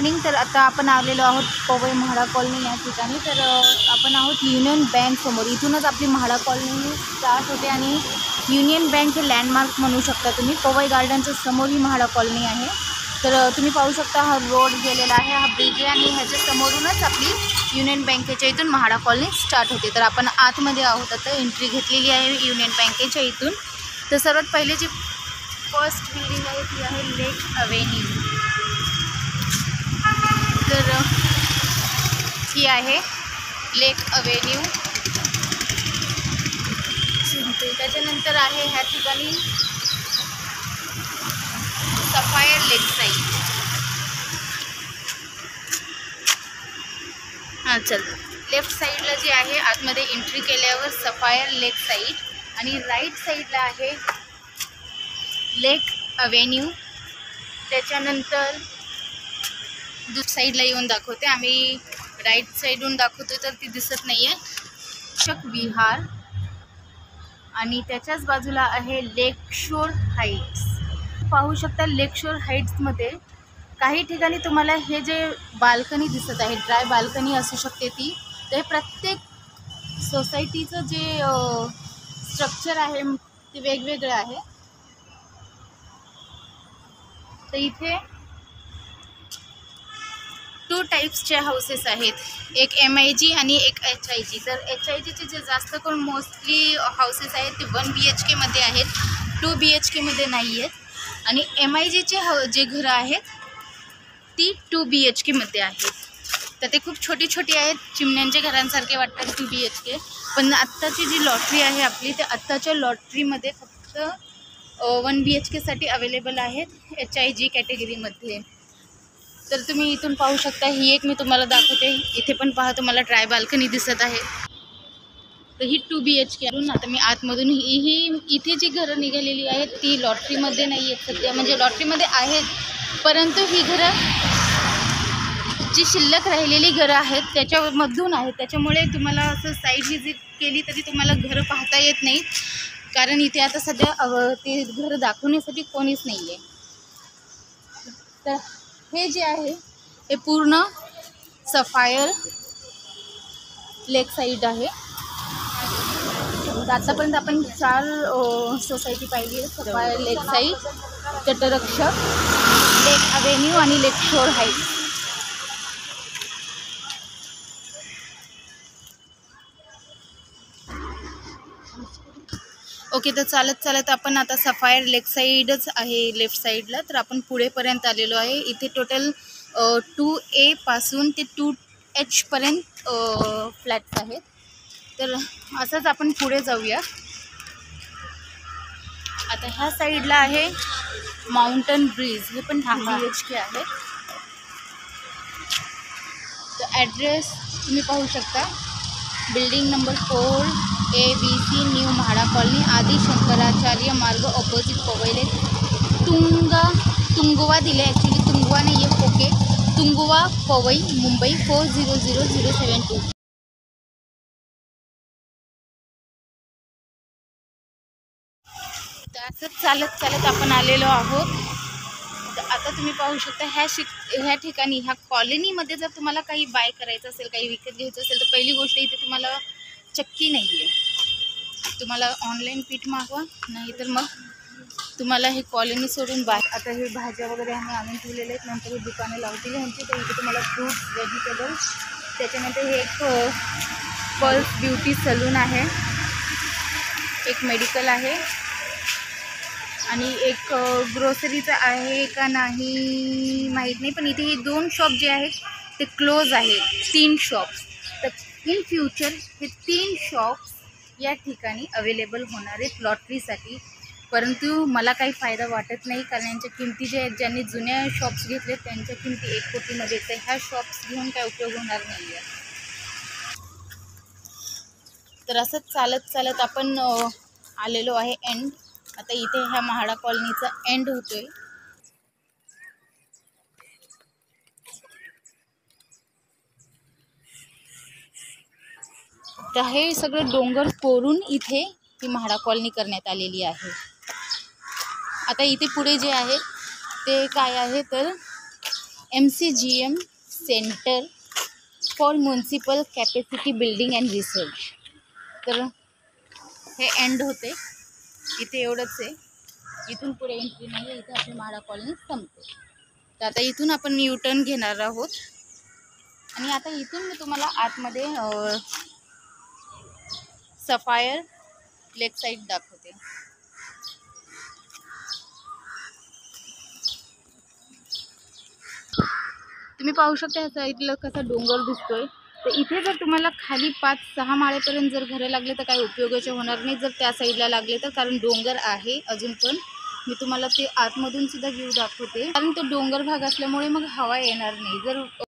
Morning तर आता आपण आलेलो आहोत पवई म्हाडा कॉलनी या ठिकाणी. तर आपण आहोत युनियन बँकसमोर इथूनच आपली म्हाडा कॉलनी स्टार्ट होते आणि युनियन बँक हे लँडमार्क म्हणू शकता तुम्ही. पवई गार्डनच्या समोर ही म्हाडा कॉलनी आहे. तर तुम्ही पाहू शकता हा रोड गेलेला आहे. हा ब्रिज आहे आणि ह्याच्या समोरूनच आपली युनियन बँकेच्या इथून म्हाडा कॉलनी स्टार्ट होते. तर आपण आतमध्ये आहोत आता. एंट्री घेतलेली आहे युनियन बँकेच्या इथून. तर सर्वात पहिले जी फर्स्ट बिल्डिंग आहे ती आहे लेक अवेन्यू तर ही आहे लेक अवेन्यू. त्याच्यानंतर आहे ह्या ठिकाणी सफायर लेक साईड हां चल. लेफ्ट साईडला जी आहे आतमध्ये एंट्री केल्यावर सफायर लेक साईड आणि राईट साईडला आहे लेक अवेन्यू. त्याच्यानंतर दुस साईडला येऊन दाखवते. आम्ही राईट साईडहून दाखवतो तर ती दिसत नाही आहे शक विहार आणि त्याच्याच बाजूला आहे लेकशोर हाईट्स पाहू शकता लेकशोर हाईट्समध्ये काही ठिकाणी तुम्हाला हे जे बाल्कनी दिसत आहे ड्राय बाल्कनी असू शकते ती ते प्रत्येक सोसायटीचं जे स्ट्रक्चर आहे ते वेगवेगळं आहे. तर इथे टू टाईप्सचे हाऊसेस आहेत. एक एम आय जी आणि एक एच आय जी तर एच आय जीचे जे जास्त करून मोस्टली हाऊसेस आहेत ते वन बी एच केमध्ये आहेत. टू बी एच केमध्ये नाही आहेत. आणि एम आय जीचे ह जे घरं आहेत ती टू बी एच केमध्ये आहेत. तर ते खूप छोटी छोटी आहेत. चिमण्यांच्या घरांसारखे वाटतात टू बी एच के पण आत्ताची जी लॉटरी आहे आपली ते आत्ताच्या लॉटरीमध्ये फक्त वन बी एच केसाठी अवेलेबल आहेत एच आय जी कॅटेगरीमध्ये तर तुम्ही इथून पाहू शकता ही एक मी तुम्हाला दाखवते. इथे पण पहा तुम्हाला ट्राय बाल्कनी दिसत आहे. तर ही टू बी एच के आता मी आतमधून ही ही इथे जी घरं निघालेली आहेत ती लॉटरीमध्ये नाही आहेत सध्या. म्हणजे लॉटरीमध्ये आहेत परंतु ही घरं जी शिल्लक राहिलेली घरं आहेत त्याच्यामधून आहेत. त्याच्यामुळे तुम्हाला असं साईड व्हिजिट केली तरी तुम्हाला घरं पाहता येत नाही कारण इथे आता सध्या ते घरं दाखवण्यासाठी कोणीच नाही आहे तर हे जे आहे हे पूर्ण सफायर लेक साईड आहे. आतापर्यंत आपण चार सोसायटी पाहिली सफायर लेक साईड तटरक्षक लेक अवेन्यू आणि लेक शोर हाईट ओके तर चालत चालत आपण आता सफायर लेक साईडच आहे लेफ्ट साईडला तर आपण पुढेपर्यंत आलेलो आहे. इथे टोटल टू ए पासून ते टू एचपर्यंत फ्लॅट्स आहेत. तर असंच आपण पुढे जाऊया. आता ह्या साईडला आहे माउंटन ब्रिज हे पण बी एच के आहे. तर ॲड्रेस तुम्ही पाहू शकता. Building number four A B C new MHADA colony Adi Shankaracharya Marg opposite पवैले Tunga तुंगवा दिले ॲक्च्युली तुंगवा नाही आहे okay Tungwa Powai Mumbai four zero zero zero seven two असंच चालत चालत आपण आलेलो आहोत. आता तुम्ही पाहू शकता ह्या शिक ह्या ठिकाणी ह्या कॉलनीमध्ये जर तुम्हाला काही बाय करायचं असेल काही विकत घ्यायचं असेल तर पहिली गोष्ट इथे तुम्हाला चक्की नाही आहे तुम्हाला ऑनलाईन पीठ मागवा नाही तर मग तुम्हाला हे कॉलनी सोडून बा आता हे भाज्या वगैरे आम्ही आणून ठेवलेले आहेत नंतर हे दुकानं लावतील ह्यांची तर इथे तुम्हाला फ्रूट्स व्हेजिटेबल्स त्याच्यानंतर हे एक पल्स ब्युटी सलून आहे. एक मेडिकल आहे. आणि एक ग्रोसरीचं आहे का नाही माहीत नाही पण इथे हे दोन शॉप जे आहेत ते क्लोज आहेत. तीन शॉप्स इन फ्युचर हे तीन शॉप्स या ठिकाणी अवेलेबल होणार आहेत लॉटरीसाठी परंतु मला काही फायदा वाटत नाही कारण यांच्या किमती ज्या आहेत ज्यांनी जुन्या शॉप्स घेतले त्यांच्या किमती एक कोटीमध्ये तर ह्या शॉप्स घेऊन काय उपयोग होणार नाही आहे तर असंच चालत चालत आपण आलेलो आहे एंड आता इथे ह्या महाडा कॉलनीचा एंड होतोय. तर हे सगळं डोंगर कोरून इथे ही म्हाडा कॉलनी करण्यात आलेली आहे. आता इथे पुढे जे आहे ते काय आहे तर M C G M centre for municipal capacity building and research तर हे एंड होते. इथे एवढंच आहे. इथून पुढे एंट्री नाही आहे इथे आपली म्हाडा कॉलनी संपते. तर आता इथून आपण यू टर्न घेणार आहोत. आणि आता इथून मी तुम्हाला आतमध्ये सफायर लेफ्ट साईड दाखवते. तुम्ही पाहू शकता ह्या साईडला कसा डोंगर दिसतोय. तर इथे जर तुम्हाला खाली पाच सहा माळेपर्यंत जर घरं लागले तर काही उपयोगाचे होणार नाही. जर त्या साईडला लागले तर कारण डोंगर आहे अजून पण. मी तुम्हाला ते आतमधून सुद्धा व्ह्यू दाखवते. कारण तो डोंगर भाग असल्यामुळे मग हवा येणार नाही. जर